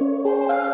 Música